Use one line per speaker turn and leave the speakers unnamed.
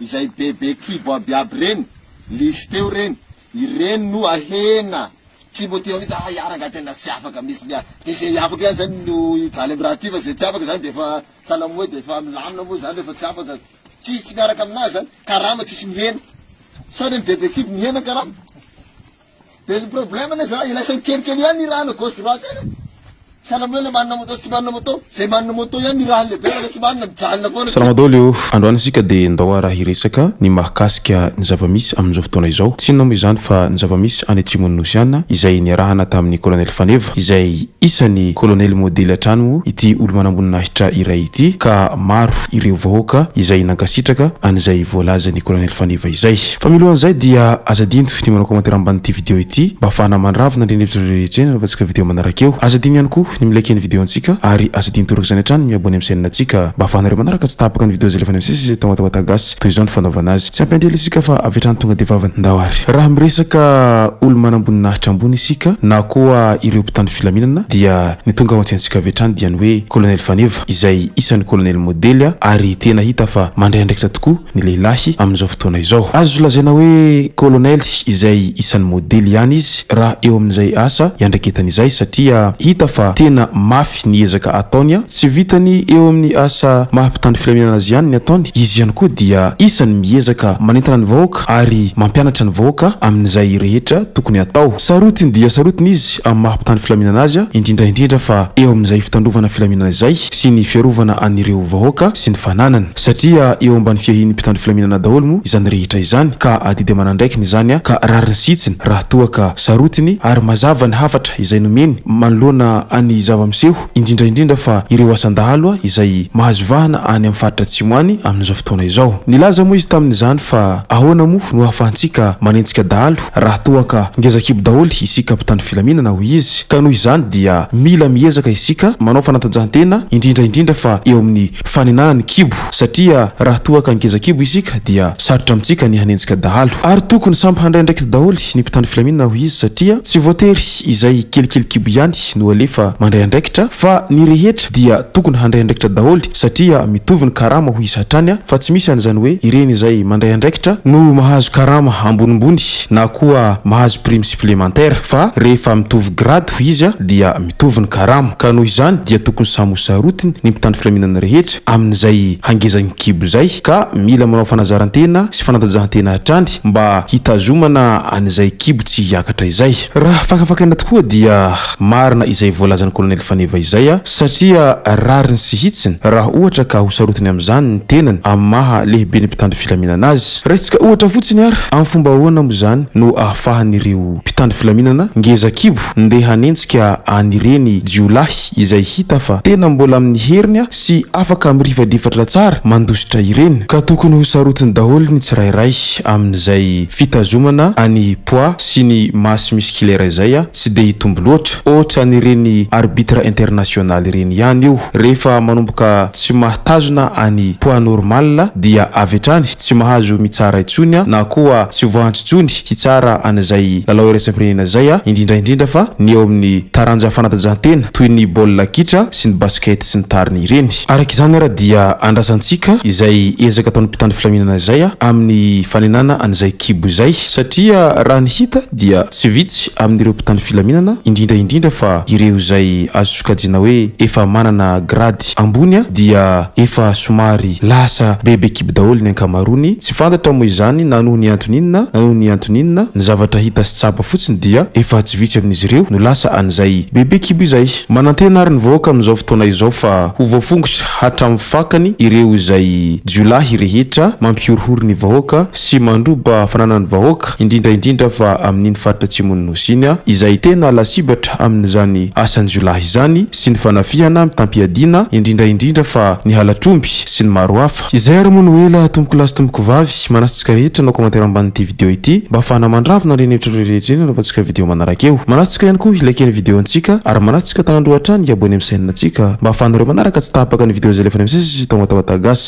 Izay bebe kibo abiaby reny lisy teo reny ireny no ahena tsy mbote eo mitsy hay aranga tena tsy afaka mitsy ny ahy de zay afaka ihany zany no hijaly am raha ty fa zay tsy afaka zany de efa salamoa de efa milamina moa zany refa tsy afaka tsy tsy miaraka aminazy zany karama tsisy mihena sa reny bebe kibo mihena karama. Dia ny problème anefa ilay saingy kelikely ihany ny rahana gauche droite any e. Salameo le manana moto sy tsy manana moto, zay manana moto ihany ny rahany lehibe fa le tsy manana mijanona foana.
Salama daholo eo, androany isika dia ndao ara hiresaka ny mahakasika ny zavamisy amin'izao fotoana izao, tsy inona moa izany fa ny zavamisy any atsimon'ny nosy ana izay niarahana tamin'ny Colonel Faneva izay isany Colonel modely hatrany moa ity olomanamboninahitra iray ity ka maro ireo vahoaka izay nankasitraka an'izay voalazan'i Colonel Faneva izay. Fa milohan'izay dia aza adino ny manao commentaire ambanin'ity video ity mba hafahana mandravona an'ireny hevitra ireo rehetra ireny anaovantsika video manaraka eo. Aza adino ihany koa ny mi-liker ny video antsika ary aza adino torak'izany hatrany ny mi-abonner amin'ny chaîne antsika mba hafahanareo manaraka tsy tapaka ny video izay alefany amin'ny sesy izay tao anaty wata gasy. Toy izao ny fanaovana azy. Tsy hampiandeha ilay isika fa avy hatrany tonga dia vavany. Ndao ary. Raha miresaka olo manamboninahitra ambony isika na koa ireo mpitandro filaminana dia ny tonga ao an-tsaintsika avy hatrany dia ny hoe Colonel Faneva izay isan'ny Colonel modely ary tena hita fa mandray andraikitra tokoa ny lehilahy amin'izao fotoana izao. Azo lazaina hoe kolonely izay isan'ny modely ihany izy raha eo amin'izay asa iandraiketany izay satria hita fa tena mafy ny ezaka ataony. Tsy vitany eo amin'ny asa maha mpitandro filaminana azy ihany ny ataony, izy ihany koa dia isan'ny miezaka manentana ny vahoaka ary mampianatra ny vahoaka amin'izay rehetra tokony hatao. Sarotiny dia sarotiny izy amin'ny maha mpitandro filaminana azy, indrindra indrindra fa eo amin'izay fitandrovana filaminana izay sy ny fiarovana an'ireo vahoaka sy ny fananany. Satria eo ambany fiahian'ny mpitandro filaminana daholo moa izany rehetra izany ka adidy aman'andraikiny izany ka rariny sy hitsiny raha toa ka sarotiny ary mazava ny hafatra izay nomeny manoloana an'ny zava-miseho indrindra indrindra fa ireo asan-dahalo izay mahazo vahana any amin'ny faritra atsimo any amin'izao fotoana izao. Nilaza moa izy tamin'izany fa ahoana moa no ahafahantsika manenjika dahalo raha toa ka ngeza kibo daholo isika mpitandro filaminana hoy izy ka noho izany dia mila miezaka isika manao fanatanjahantena indrindra indrindra fa eo amin'ny Fanenana ny kibo, satria raha toa ka ngeza kibo isika dia sarotra amintsika ny hanenjika dahalo. Ary tokony samy handray andraikitra daholo ny mpitandro filaminana hoy izy satria tsy voatery izay kelikely kibo ihany no alefa mandray andraikitra fa ny rehetra dia tokony handray andraikitra daholo satria mitovy ny karama hoy izy hatrany fa tsy misy an'izany hoe ireny izay mandray andraikitra no mahazo karama ambonimbony na koa mahazo prime supplémentaire fa rehefa mitovy grade ho izy dia mitovy ny karama ka noho izany dia tokony samy ho sarotiny ny mpitandro filaminana rehetra amin'izay hangezan'ny kibo izay ka mila manao fanazarantena sy fanatajahantena hatrany mba hitazomana an'izay kibo tsy hiakatra izay. Raha fakafakaina tokoa dia marina izay voalazan'i Colonel Faneva izay satria rariny sy hitsiny raha ohatra ka ho sarotiny amin'izany ny tenany amin'ny maha lehiben'ny mpitandro filaminana azy. Raisintsika ohatra fotsiny ary, amin'ny fomba ahoana moa izany no ahafahan'ireo mpitandro filaminana ngeza kibo ndeha hanenjika an'ireny jiolahy izay hita fa tena mbola amin'ny heriny sy afaka mirifadrifatra tsara mandositra ireny? Ka tokony ho sarotiny daholo ny tsirairay amin'izay fitazomana an'i poids sy ny masse musculaire izay a! tsy dia hitombo loatra, ohatran'ireny arbitre international ireny ihany io, rehefa manomboka tsy mahatazona any poids normal dia avy hatrany tsy mahazo mitsara intsony na koa tsy voantso intsony hitsara an'izay lalao iraisam-pirenena izay, indrindra indrindra fa ny eo amin'ny taranja fanatanjahantena toy ny baolina kitra sy ny basket sy ny tariny ireny. Araka izany ary dia andrasantsika izay ezaka ataon'ny mpitandro filaminana izay amin'ny fanenana an'izay kibo izay satria raha ny hita dia Tsy vitsy amin'ireo mpitandro filaminana, indrindra indrindra fa ireo izay azo sokajiana hoe efa manana grady ambony, dia efa somary lasa bebe kibo daholo ny ankamaroany. Tsy fantatro moa izany na noho ny antony inona na noho ny antony inona. Ny zavatra hita sy tsapa fotsiny dia efa tsy vitsy amin'izy ireo no lasa an'izay bebe kibo izay. Manantena àry ny vahoaka amin'izao fotoana izao fa ho voafongotra hatramin'ny fakany ireo izay jiolahy rehetra mampihorohoro ny vahoaka sy mandroba fananan'ny vahoaka, indrindra indrindra fa amin'iny faritra atsimon'ny Nosy iny, izay tena lasibatra amin'izany asan-jiolahy izany sy ny fanafihana mitam-piadiana, indrindra indrindra fa ny halatr'omby sy ny maro hafa. Izay ary moa no ela tompokolahy sy tompokovavy, manasa antsika rehetra hanao commentaire ambanin'ity video ity mba hafahana mandravona an'ireny hevitra ireny rehetra ireny hanaovantsika video manaraka eo. Manasa antsika ihany koa hi-liker ny video antsika ary manasa antsika tanandroa hatrany hi-abonner amin'ny chaîne antsika mba hafahanareo manaraka tsy tahapaka ny video
izay alefa any amin'ny
sisisy tao Watawatagas.